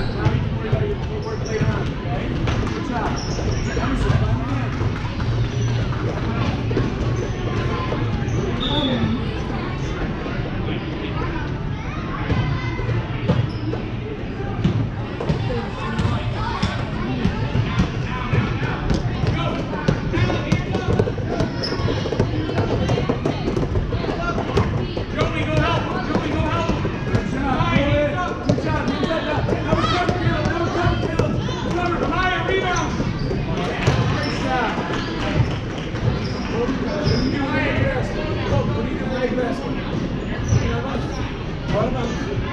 Yeah.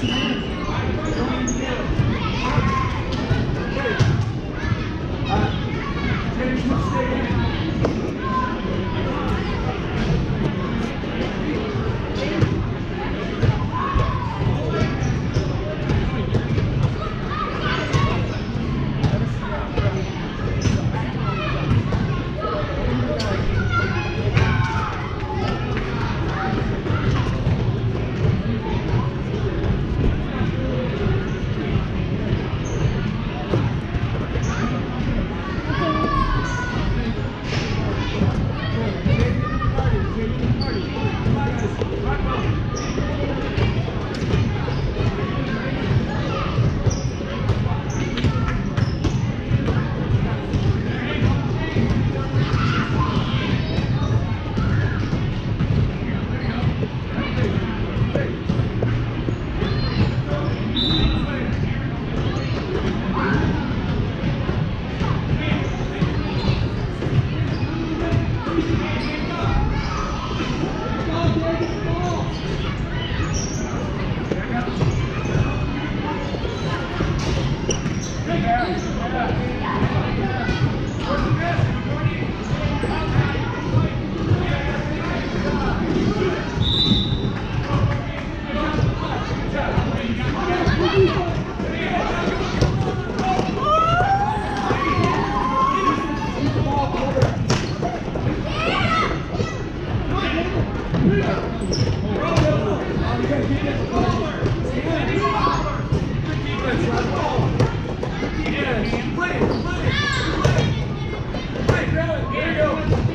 Thank you. Play, play, play. Play, Greg. Here we go.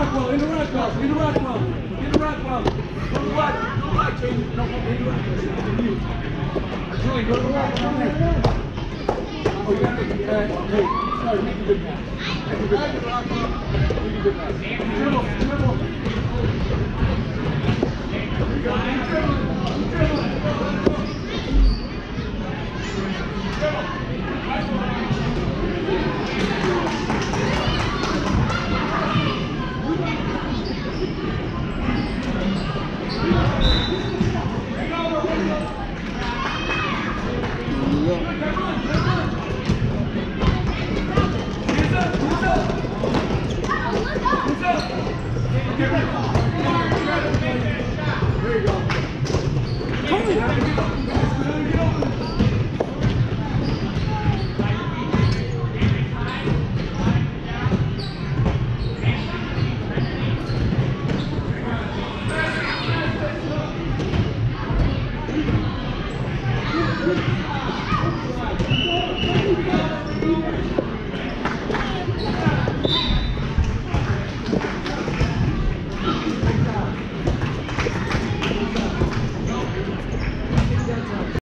Rockwell, in the rock wall, in the rock wall bên nó có thấy luôn rồi nó nó nó này hồi ra thì thầy thầy đi Obrigado.